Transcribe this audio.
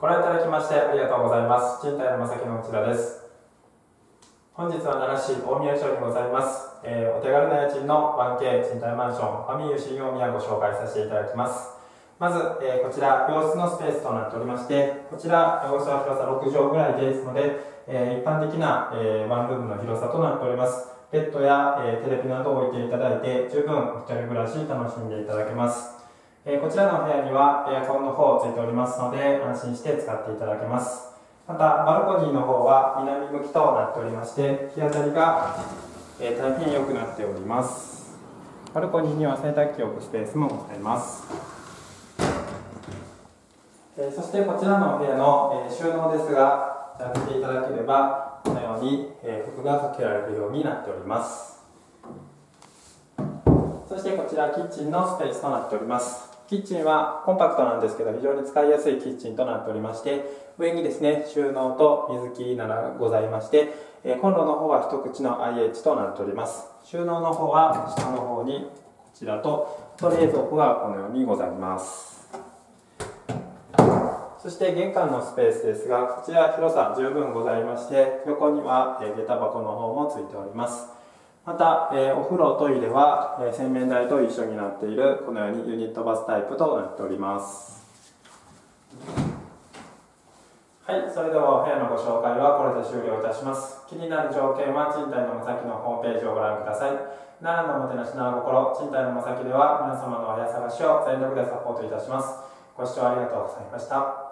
ご覧いただきましてありがとうございます。賃貸の正木の内田です。本日は奈良市大宮町にございます、えー、お手軽な家賃の 1K 賃貸マンションファミユー新大宮ご紹介させていただきます。まず、えー、こちら病室のスペースとなっておりましてこちらおよそ広さ6畳ぐらいですので、えー、一般的な、えワンルームの広さとなっております。ベッドや、えテレビなどを置いていただいて十分お一人暮らし楽しんでいただけます。えこちらの部屋にはエアコンの方ついておりますので安心して使っていただけます。またバルコニーの方は南向きとなっておりまして日当たりが、え大変良くなっております。バルコニーには洗濯機を置くスペースもございます。えそしてこちらの部屋の、え収納ですが開けていただければこのように、え服がかけられるようになっております。そしてこちらキッチンのスペースとなっております。キッチンはコンパクトなんですけど非常に使いやすいキッチンとなっておりまして上にですね収納と水切りならございまして、えコンロの方は一口の IH となっております。収納の方は下の方にこちらとと冷蔵庫がこのようにございます。そして玄関のスペースですがこちら広さ十分ございまして横には下駄箱の方もついております。また、えー、お風呂トイレは、えー、洗面台と一緒になっているこのようにユニットバスタイプとなっております。はいそれではお部屋のご紹介はこれで終了いたします。気になる条件は賃貸のまさきのホームページをご覧ください。奈良のもてなしな心賃貸のまさきでは皆様のお部屋探しを全力でサポートいたします。ご視聴ありがとうございました。